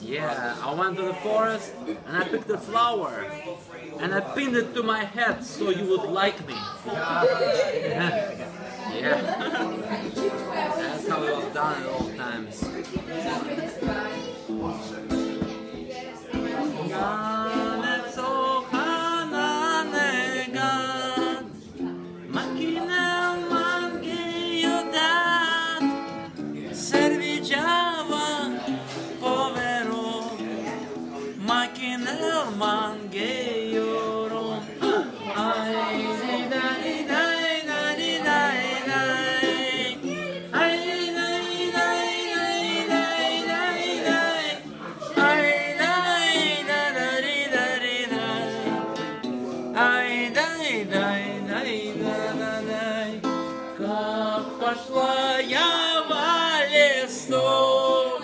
Yeah, I went to the forest and I picked a flower and I pinned it to my head so you would like me. yeah. That's how it was done at all times. Пошла я в лесу,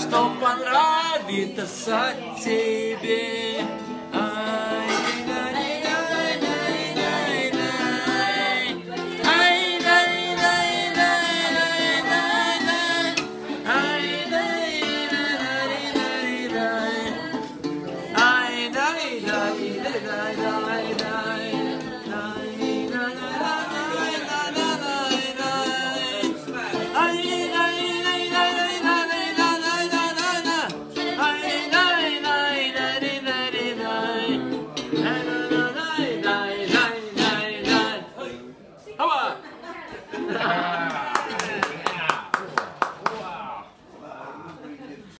что понравится тебе. Ay, ay, ay, ay, ay, ay, ay, ay, ay, ay, ay, ay, ay, ay, ay, ay,